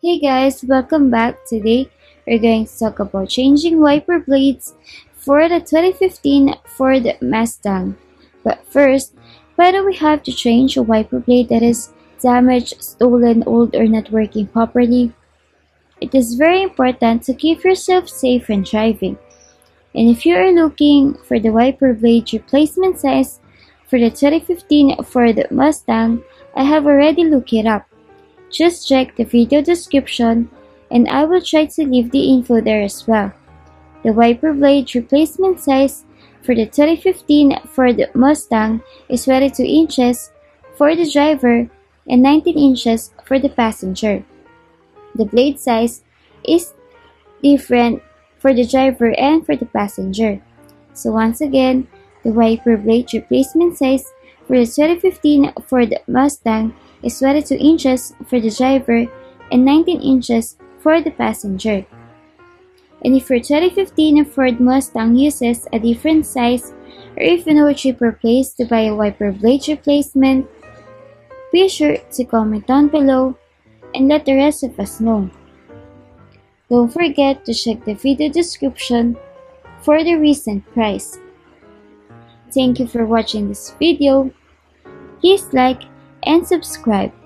Hey guys, welcome back. Today, we're going to talk about changing wiper blades for the 2015 Ford Mustang. But first, why do we have to change a wiper blade that is damaged, stolen, old, or not working properly? It is very important to keep yourself safe when driving. And if you are looking for the wiper blade replacement size for the 2015 Ford Mustang, I have already looked it up. Just check the video description and I will try to leave the info there as well. The wiper blade replacement size for the 2015 Ford Mustang is 22 inches for the driver and 19 inches for the passenger. The blade size is different for the driver and for the passenger. So once again, the wiper blade replacement size for the 2015 Ford Mustang is 22 inches for the driver and 19 inches for the passenger. And if your 2015 Ford Mustang uses a different size or if you know a cheaper place to buy a wiper blade replacement, be sure to comment down below and let the rest of us know. Don't forget to check the video description for the recent price. Thank you for watching this video. Please like and subscribe.